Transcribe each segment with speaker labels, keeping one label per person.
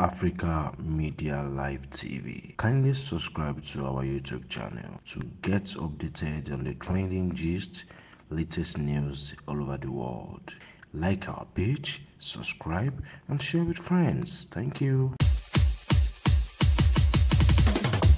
Speaker 1: Africa Media Live TV. Kindly subscribe to our YouTube channel to get updated on the trending gist, latest news all over the world. Like our page, subscribe, and share with friends. Thank you.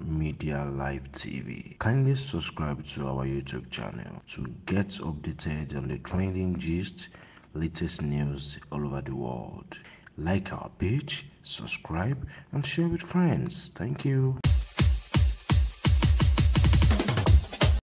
Speaker 2: Media Live TV. Kindly subscribe to our YouTube channel to get updated on the trending gist, latest news all over the world. Like our page, subscribe and share with friends. Thank you.